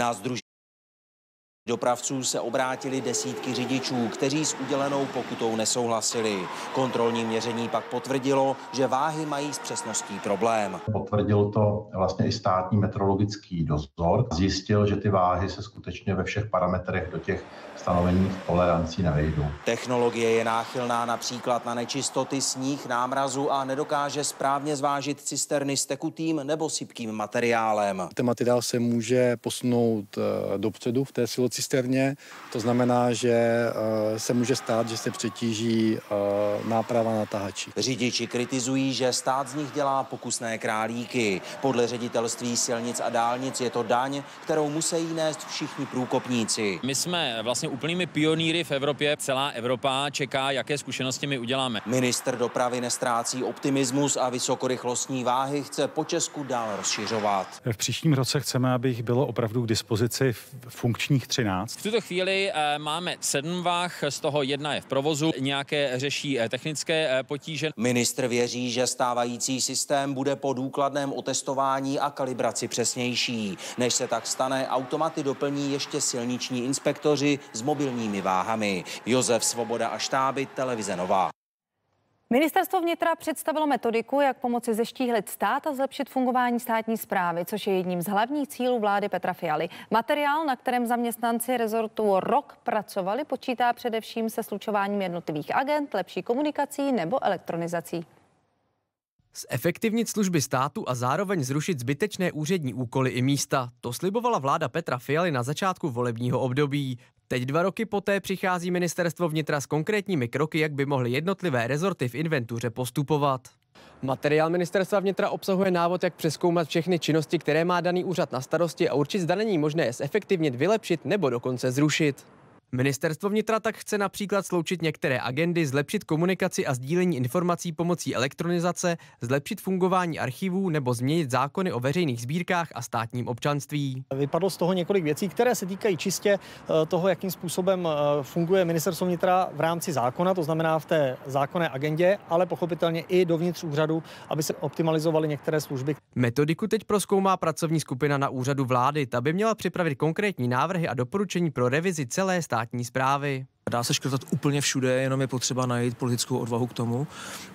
Na združení dopravců se obrátili desítky řidičů, kteří s udělenou pokutou nesouhlasili. Kontrolní měření pak potvrdilo, že váhy mají s přesností problém. Potvrdil to vlastně i státní metrologický dozor. Zjistil, že ty váhy se skutečně ve všech parametrech do těch stanovených tolerancí nevejdou. Technologie je náchylná například na nečistoty, sníh, námrazu a nedokáže správně zvážit cisterny s tekutým nebo sypkým materiálem. Ten materiál se může posunout eh, dopředu v té silocisterně, to znamená, že eh, se může stát, že se přetíží eh, náprava na tahači. Řidiči kritizují, že stát z nich dělá pokusné králíky. Podle ředitelství silnic a dálnic je to daň, kterou musí nést všichni průkopníci. My jsme vlastně úplnými pionýry v Evropě. Celá Evropa čeká, jaké zkušenosti my uděláme. Minister dopravy nestrácí optimismus a vysokorychlostní váhy chce po Česku dál rozšiřovat. V příštím roce chceme, aby jich bylo opravdu k dispozici funkčních 13. V tuto chvíli e, máme sedm váh, z toho jedna je v provozu, nějaké řeší e, technické e, potíže. Ministr věří, že stávající systém bude po důkladném otestování a kalibraci přesnější. Než se tak stane, automaty doplní ještě silniční inspektoři s mobilními váhami. Josef Svoboda a štáby, televize Nová. Ministerstvo vnitra představilo metodiku, jak pomoci zeštíhlit stát a zlepšit fungování státní zprávy, což je jedním z hlavních cílů vlády Petra Fialy. Materiál, na kterém zaměstnanci rezortu rok pracovali, počítá především se slučováním jednotlivých agent, lepší komunikací nebo elektronizací. Zefektivnit služby státu a zároveň zrušit zbytečné úřední úkoly i místa. To slibovala vláda Petra Fialy na začátku volebního období. Teď dva roky poté přichází ministerstvo vnitra s konkrétními kroky, jak by mohly jednotlivé rezorty v inventuře postupovat. Materiál ministerstva vnitra obsahuje návod, jak přeskoumat všechny činnosti, které má daný úřad na starosti a určit, zda není možné je zefektivnit, vylepšit nebo dokonce zrušit. Ministerstvo vnitra tak chce například sloučit některé agendy, zlepšit komunikaci a sdílení informací pomocí elektronizace, zlepšit fungování archivů nebo změnit zákony o veřejných sbírkách a státním občanství. Vypadlo z toho několik věcí, které se týkají čistě eh, toho, jakým způsobem eh, funguje ministerstvo vnitra v rámci zákona, to znamená v té zákonné agendě, ale pochopitelně i dovnitř úřadu, aby se optimalizovaly některé služby. Metodiku teď proskoumá pracovní skupina na úřadu vlády. Ta by měla připravit konkrétní návrhy a doporučení pro revizi celé státní státní zprávy. Dá se škrtat úplně všude, jenom je potřeba najít politickou odvahu k tomu.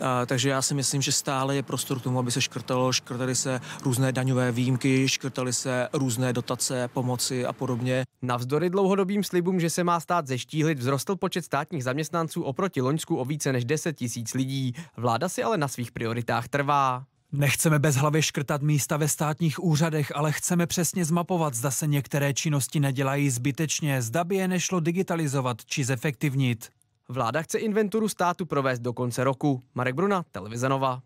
A, takže já si myslím, že stále je prostor k tomu, aby se škrtalo. Škrtaly se různé daňové výjimky, škrtaly se různé dotace, pomoci a podobně. Navzdory dlouhodobým slibům, že se má stát zeštíhlit, vzrostl počet státních zaměstnanců oproti Loňsku o více než 10 tisíc lidí. Vláda si ale na svých prioritách trvá. Nechceme bez hlavy škrtat místa ve státních úřadech, ale chceme přesně zmapovat, zda se některé činnosti nedělají zbytečně, zda by je nešlo digitalizovat či zefektivnit. Vláda chce inventuru státu provést do konce roku. Marek Bruna, Televize Nova.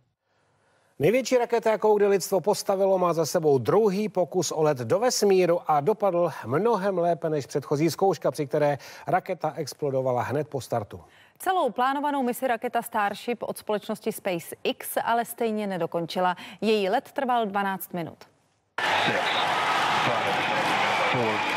Největší raketa, jakou kdy lidstvo postavilo, má za sebou druhý pokus o let do vesmíru a dopadl mnohem lépe než předchozí zkouška, při které raketa explodovala hned po startu. Celou plánovanou misi raketa Starship od společnosti SpaceX ale stejně nedokončila. Její let trval 12 minut. Six, five, four,